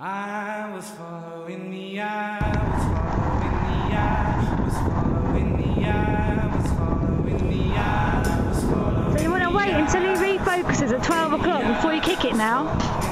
I was following the eye, was following the eye, was following the eye, was following the eye, was following So you want to wait until he refocuses at 12 o'clock before you kick it now?